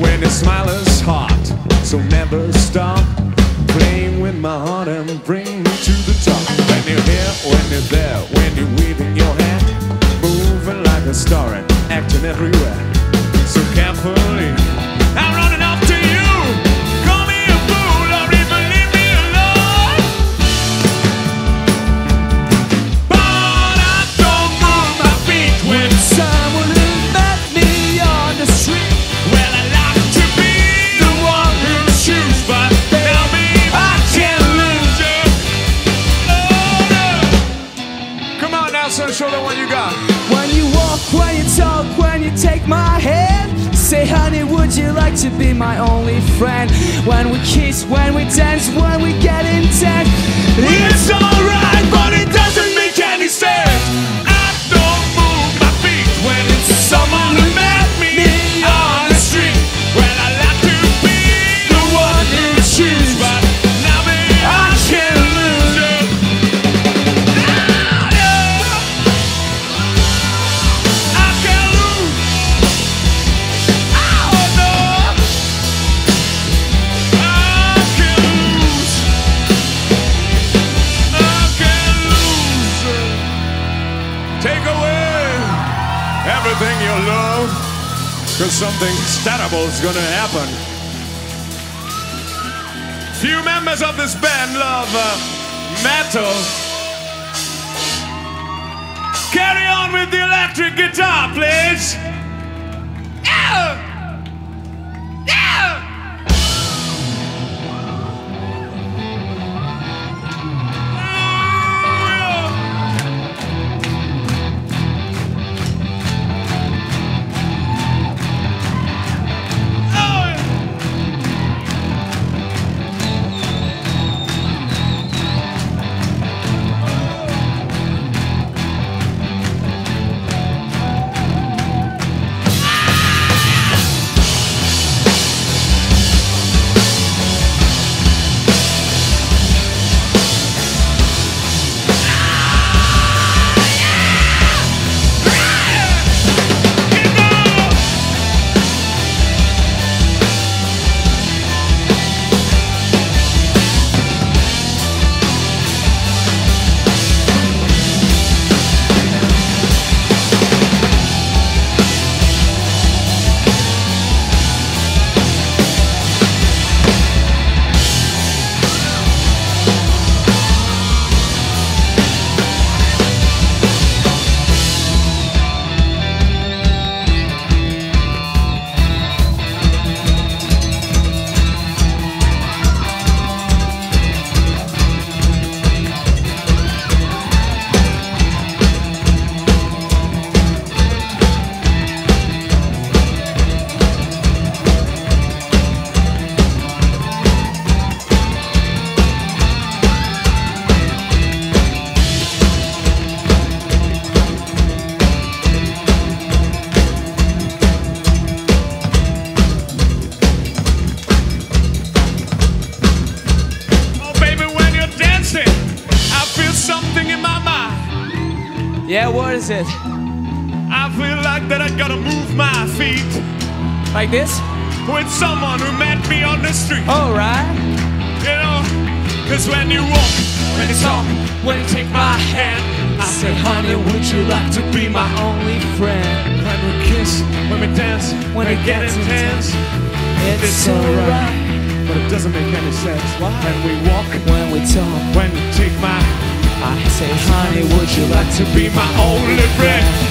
When the smile is hot, so never stop playing with my heart and bring me to the top. When you're here, when you're there. When Now, son, show them what you got. When you walk, when you talk, when you take my hand. Say, honey, would you like to be my only friend? When we kiss, when we dance, when we get intense. Everything you love, cause something terrible is gonna happen. Few members of this band love uh, metal. Carry on with the electric guitar, please. Yeah! Yeah, what is it? I feel like that I gotta move my feet Like this? with someone who met me on the street. Alright. You know, cause when you walk, when you talk, when you take my hand, I say, honey, would you like to be my only friend? When we kiss, when we dance, when we get intense, It's alright. but it doesn't make any sense. Why? When we walk, When we talk, when you take my I say, honey, would you like to be my only friend.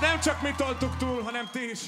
Nem csak mi toltuk túl, hanem ti is.